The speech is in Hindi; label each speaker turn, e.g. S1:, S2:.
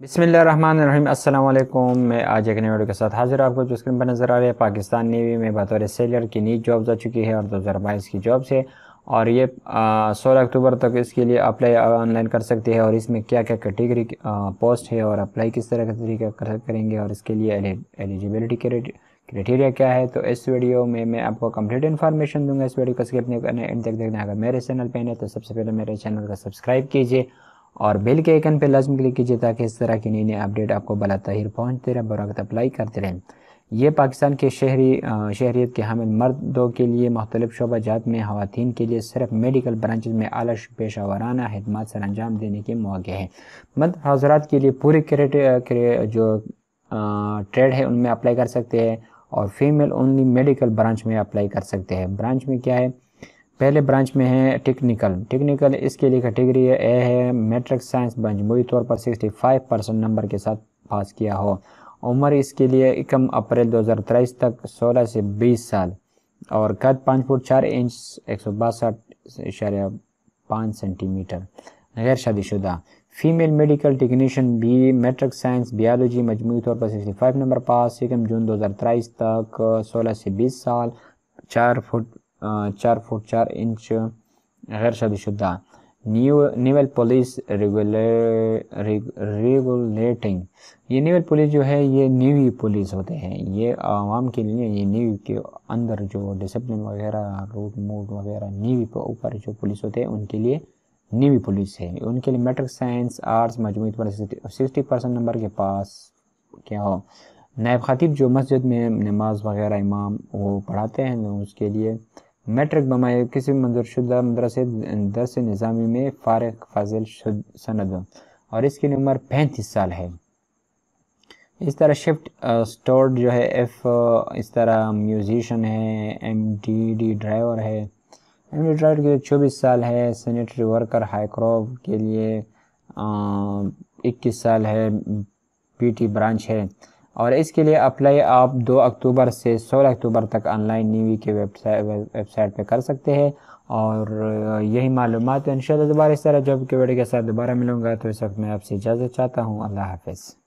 S1: बिसमीम अल्लाम मैं आज एक नई वीडियो के साथ हाजिर आपको, जो स्क्रीन पर नज़र आ रही है। पाकिस्तान नेवी में बतौर सेलर की नीट जॉब्स आ चुकी है और दो हज़ार बाईस की जॉब्स है और ये सोलह अक्टूबर तक इसके लिए अप्लाई ऑनलाइन कर सकते हैं। और इसमें क्या क्या कैटेगरी पोस्ट है और अप्लाई किस तरह का तरीका कर, करेंगे और इसके लिए एलिजिबिलिटी क्राइटेरिया क्या है। तो इस वीडियो में मैं आपको कंप्लीट इन्फॉर्मेशन दूँगा। इस वीडियो को स्किप नहीं करना एंड तक देखना अगर मेरे चैनल पर है तो सबसे पहले मेरे चैनल को सब्सक्राइब कीजिए। और बेल के आइकन पर लाजमी क्लिक कीजिए ताकि इस तरह की नई नई अपडेट आपको बला तहिर पहुँचते रहे बर वक्त अप्लाई करते रहें। ये पाकिस्तान के शहरी शहरीत के हामिल मर्दों के लिए मुख्तलिफ़ शोबा जात में खातन के लिए सिर्फ़ मेडिकल ब्रांचेज में आला पेशा वाराना खदमात, सर अंजाम देने के मौके हैं। मद हजरात के लिए पूरे क्रेट जो ट्रेड है उनमें अप्लाई कर सकते हैं और फीमेल ओनली मेडिकल ब्रांच में अप्लाई कर सकते हैं। ब्रांच में क्या है? पहले ब्रांच में है टेक्निकल। टेक्निकल इसके लिए कैटेगरी ए है, मेट्रिक साइंस मजमूरी तौर पर 65 परसेंट नंबर के साथ पास किया हो। उम्र इसके लिए एकम अप्रैल 2023 तक 16 से 20 साल। और कद पाँच फुट चार इंच, एक सौ बासठ इशारे पाँच सेंटीमीटर। गैर शादीशुदा। Female medical technician B, matric science, biology, मजमू तौर पर 65 नंबर पास। एकम जून 2023 तक 16 से 20 साल, चार फुट चार फुट चार इंच गैर शादीशुदा नेवल पुलिस रेगुलेटिंग। ये नेवल पुलिस जो है, ये नेवी पुलिस होते हैं। ये आवाम के लिए, ये नेवी के अंदर जो डिसिप्लिन वगैरह रूट मूड वगैरह, नेवी के ऊपर जो पुलिस होते हैं, उनके लिए नेवी पुलिस है। उनके लिए मेट्रिक साइंस आर्ट्स मजमू पर सिक्सटी परसेंट नंबर के पास क्या हो? नायब खतीब जो मस्जिद में नमाज़ वगैरह इमाम वो पढ़ाते हैं, उसके लिए मैट्रिक बमाए किसी मंजूरशुदा मदरसे दरस निज़ामी में फ़ारग फाजिल सनद और इसकी उम्र पैंतीस साल है इस तरह शिफ्ट स्टोर्ड जो है एफ़ इस तरह म्यूजिशन है एम डी डी ड्राइवर है एम डी ड्राइवर के लिए चौबीस साल है सैनिटरी वर्कर हाईक्रॉप के लिए इक्कीस साल है पीटी ब्रांच है और इसके लिए अप्लाई आप 2 अक्टूबर से 16 अक्टूबर तक ऑनलाइन नीवी के वेबसाइट वेबसाइट पे कर सकते हैं। और यही मालूम है। इन दोबारा इस तरह जॉब के वीडियो के साथ दोबारा मिलूँगा तो इस वक्त मैं आपसे इजाज़त चाहता हूँ। अल्लाह हाफिज़।